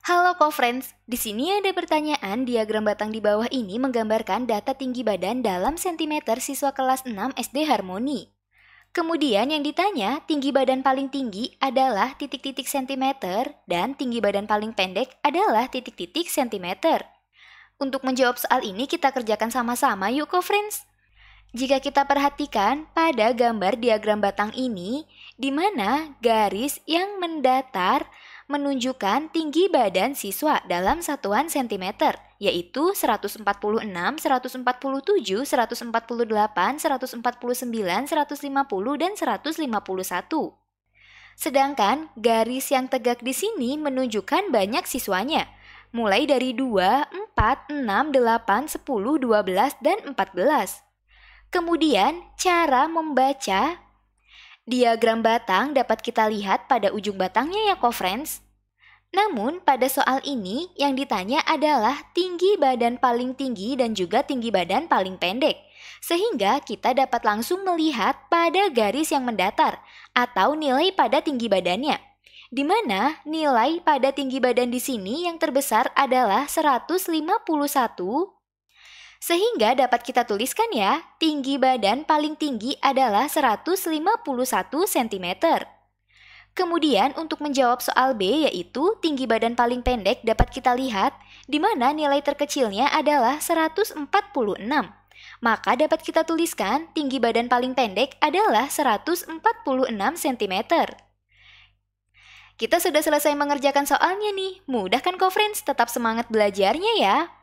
Halo co-friends, di sini ada pertanyaan diagram batang di bawah ini menggambarkan data tinggi badan dalam sentimeter siswa kelas 6 SD Harmoni. Kemudian yang ditanya, tinggi badan paling tinggi adalah titik-titik sentimeter dan tinggi badan paling pendek adalah titik-titik sentimeter. Untuk menjawab soal ini kita kerjakan sama-sama yuk co-friends. Jika kita perhatikan pada gambar diagram batang ini, di mana garis yang mendatar menunjukkan tinggi badan siswa dalam satuan sentimeter, yaitu 146, 147, 148, 149, 150, dan 151. Sedangkan garis yang tegak di sini menunjukkan banyak siswanya, mulai dari 2, 4, 6, 8, 10, 12, dan 14. Kemudian, cara membaca Diagram batang dapat kita lihat pada ujung batangnya ya co-friends. Namun pada soal ini yang ditanya adalah tinggi badan paling tinggi dan juga tinggi badan paling pendek. Sehingga kita dapat langsung melihat pada garis yang mendatar atau nilai pada tinggi badannya. Di mana nilai pada tinggi badan di sini yang terbesar adalah 151 sehingga dapat kita tuliskan ya, tinggi badan paling tinggi adalah 151 cm. Kemudian untuk menjawab soal B yaitu tinggi badan paling pendek dapat kita lihat di mana nilai terkecilnya adalah 146. Maka dapat kita tuliskan tinggi badan paling pendek adalah 146 cm. Kita sudah selesai mengerjakan soalnya nih. Mudah kan, co-friends? Tetap semangat belajarnya ya.